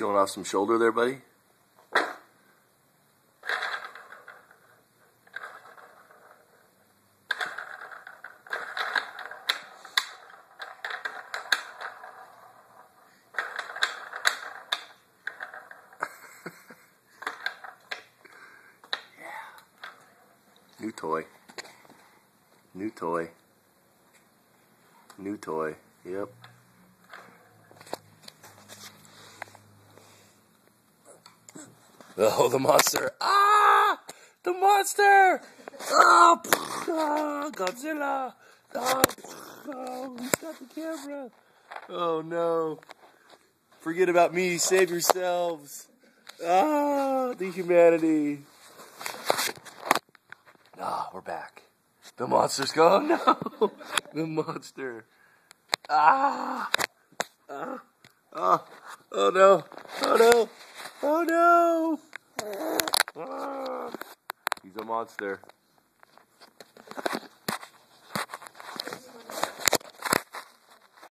Showing off some shoulder there, buddy? New toy. New toy. New toy. Yep. Oh, the monster. Ah! The monster! Oh, oh Godzilla! Oh, oh, he's got the camera. Oh, no. Forget about me. Save yourselves. Ah, the humanity. Ah, we're back. The monster's gone. No, the monster. Ah, ah, oh, oh no, oh no, oh no. Monster.